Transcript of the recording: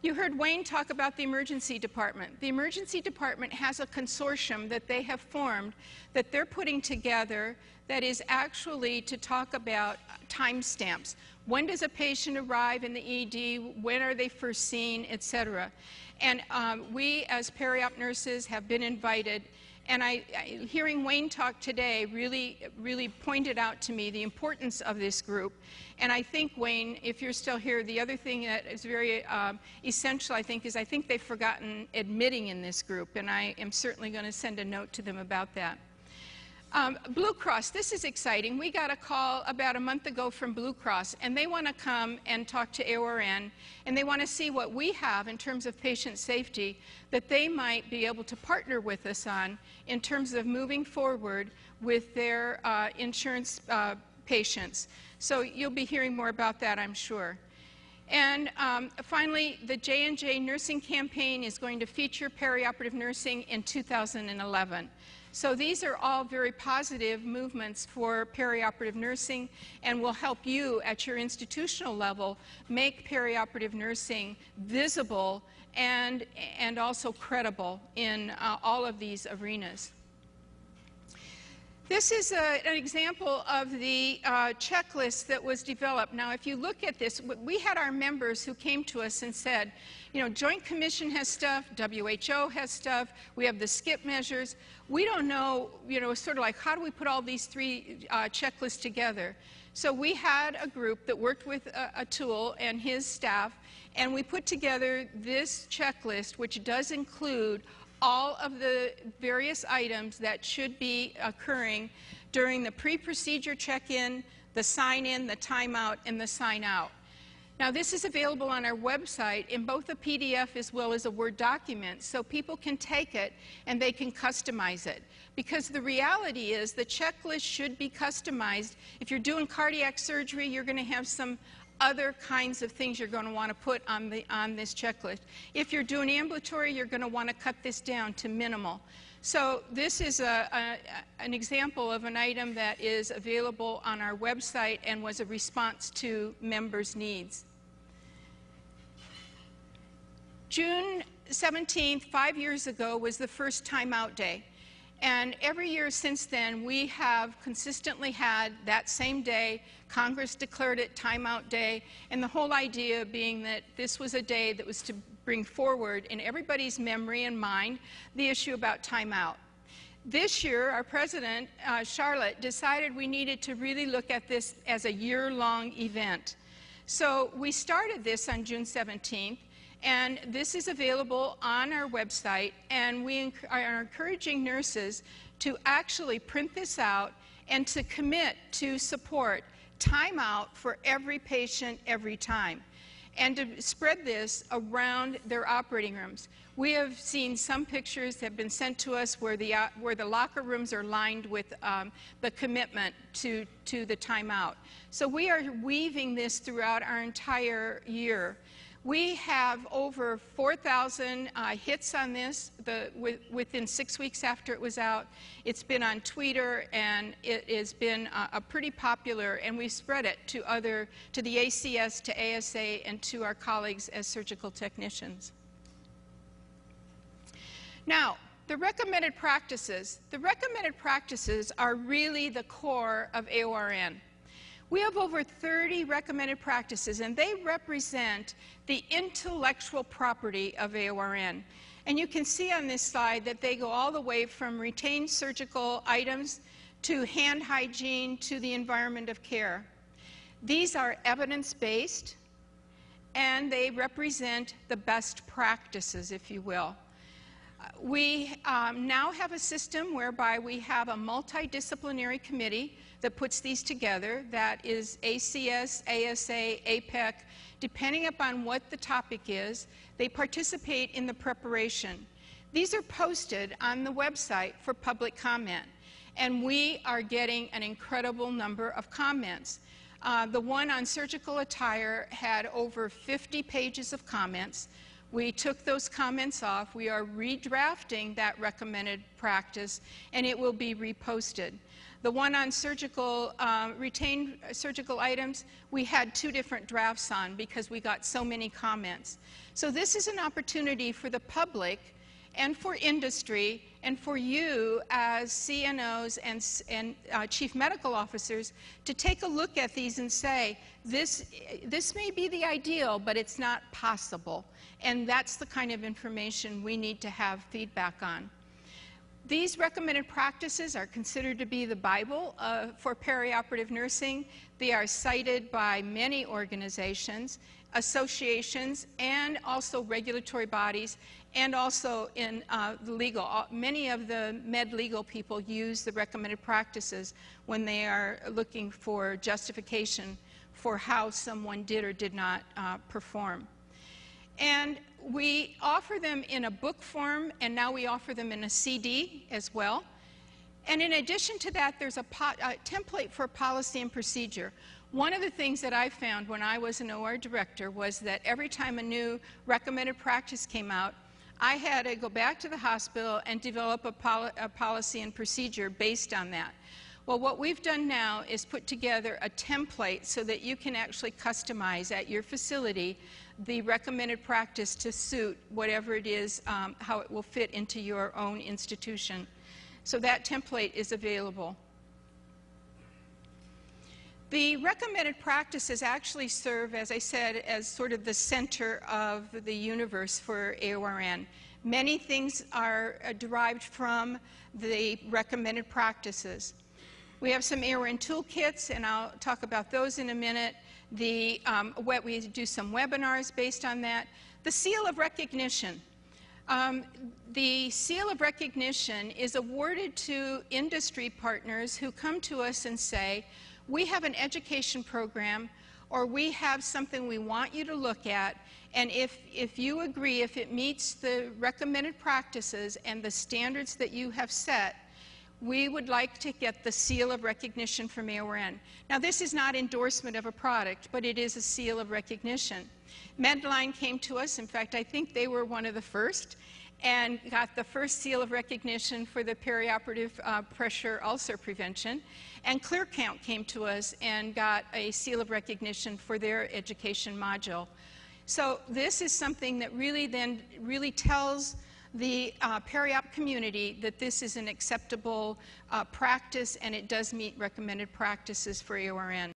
You heard Wayne talk about the emergency department. The emergency department has a consortium that they have formed that they're putting together that is actually to talk about timestamps. When does a patient arrive in the ED? When are they first seen, etc. And um, we, as peri-op nurses, have been invited. And I, hearing Wayne talk today really, really pointed out to me the importance of this group. And I think, Wayne, if you're still here, the other thing that is very um, essential, I think, is I think they've forgotten admitting in this group. And I am certainly going to send a note to them about that. Um, Blue Cross, this is exciting. We got a call about a month ago from Blue Cross, and they want to come and talk to AORN, and they want to see what we have in terms of patient safety that they might be able to partner with us on in terms of moving forward with their uh, insurance uh, patients. So you'll be hearing more about that, I'm sure. And um, finally, the J&J nursing campaign is going to feature perioperative nursing in 2011. So these are all very positive movements for perioperative nursing and will help you at your institutional level make perioperative nursing visible and, and also credible in uh, all of these arenas. This is a, an example of the uh, checklist that was developed. Now, if you look at this, we had our members who came to us and said, you know, Joint Commission has stuff, WHO has stuff, we have the SCIP measures. We don't know, you know, sort of like how do we put all these three uh, checklists together? So we had a group that worked with Atul and his staff, and we put together this checklist, which does include all of the various items that should be occurring during the pre-procedure check-in, the sign-in, the timeout, and the sign-out. Now, this is available on our website in both a PDF as well as a Word document, so people can take it and they can customize it. Because the reality is the checklist should be customized. If you're doing cardiac surgery, you're going to have some other kinds of things you're going to want to put on, the, on this checklist. If you're doing ambulatory, you're going to want to cut this down to minimal. So this is a, a, an example of an item that is available on our website and was a response to members' needs. June 17th, five years ago, was the first timeout day. And every year since then, we have consistently had that same day. Congress declared it timeout day, and the whole idea being that this was a day that was to bring forward in everybody's memory and mind the issue about timeout. This year, our president, uh, Charlotte, decided we needed to really look at this as a year long event. So we started this on June 17th. And this is available on our website, and we are encouraging nurses to actually print this out and to commit to support timeout for every patient every time and to spread this around their operating rooms. We have seen some pictures that have been sent to us where the, uh, where the locker rooms are lined with um, the commitment to, to the timeout. So we are weaving this throughout our entire year. We have over 4,000 uh, hits on this the, with, within six weeks after it was out. It's been on Twitter and it has been uh, a pretty popular, and we spread it to other, to the ACS, to ASA, and to our colleagues as surgical technicians. Now, the recommended practices. The recommended practices are really the core of AORN. We have over 30 recommended practices, and they represent the intellectual property of AORN. And you can see on this slide that they go all the way from retained surgical items to hand hygiene to the environment of care. These are evidence-based, and they represent the best practices, if you will. We um, now have a system whereby we have a multidisciplinary committee that puts these together. That is ACS, ASA, APIC. Depending upon what the topic is, they participate in the preparation. These are posted on the website for public comment, and we are getting an incredible number of comments. Uh, the one on surgical attire had over 50 pages of comments. We took those comments off. We are redrafting that recommended practice, and it will be reposted. The one on surgical, uh, retained surgical items, we had two different drafts on because we got so many comments. So this is an opportunity for the public and for industry and for you as CNOs and, and uh, chief medical officers to take a look at these and say, this, this may be the ideal, but it's not possible. And that's the kind of information we need to have feedback on. These recommended practices are considered to be the Bible uh, for perioperative nursing. They are cited by many organizations, associations, and also regulatory bodies, and also in uh, the legal. Many of the med legal people use the recommended practices when they are looking for justification for how someone did or did not uh, perform. And we offer them in a book form, and now we offer them in a CD as well. And in addition to that, there's a, a, template for policy and procedure. One of the things that I found when I was an OR director was that every time a new recommended practice came out, I had to go back to the hospital and develop a, poli a policy and procedure based on that. Well, what we've done now is put together a template so that you can actually customize at your facility the recommended practice to suit whatever it is, um, how it will fit into your own institution. So that template is available. The recommended practices actually serve, as I said, as sort of the center of the universe for AORN. Many things are uh, derived from the recommended practices. We have some AORN toolkits, and I'll talk about those in a minute. The, um, we do some webinars based on that. The seal of recognition. Um, the seal of recognition is awarded to industry partners who come to us and say, we have an education program or we have something we want you to look at, and if, if you agree, if it meets the recommended practices and the standards that you have set, we would like to get the seal of recognition from AORN. Now, this is not endorsement of a product, but it is a seal of recognition. Medline came to us. In fact, I think they were one of the first and got the first seal of recognition for the perioperative uh, pressure ulcer prevention. And ClearCount came to us and got a seal of recognition for their education module. So this is something that really then really tells the uh, peri-op community that this is an acceptable uh, practice and it does meet recommended practices for AORN.